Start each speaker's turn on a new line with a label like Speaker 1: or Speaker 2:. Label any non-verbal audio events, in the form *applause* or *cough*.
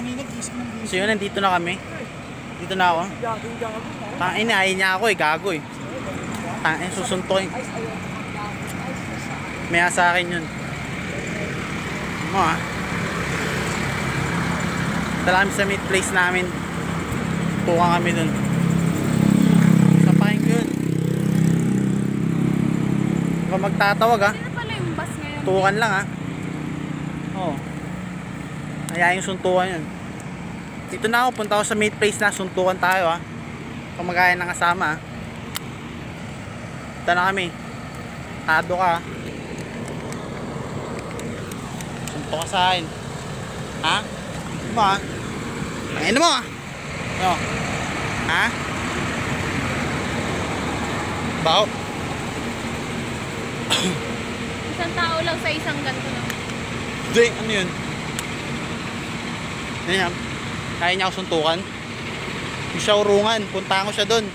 Speaker 1: kanina, gising ng gising.
Speaker 2: So yun, nandito na kami. Dito na ako. Tangin na, ayaw niya ako eh, gago eh. Tangin, susuntokin. May sa akin yun. Mo ah. Dala kami sa meat place namin. Tuka kami dun. Sapahin ko yun. Huwag magtatawag ah.
Speaker 3: Sino pala yung bus ngayon?
Speaker 2: Tukan lang ah. Oo. Kaya yung suntukan yun. Dito na ako, punta ako sa meat place na suntukan tayo ah. Kumagaya ng kasama ah. Punta na kami. Tado ka ah. Sunto ka sa akin. Ha? Ano mo ah? Tangin mo ah. Ano? Ha? Bao. *coughs*
Speaker 3: Isang tao lang sa isang ganito lang.
Speaker 2: Hindi, ano yun? Ano yan? Kaya niya ako suntukan? Yung siya urungan, punta ko siya doon.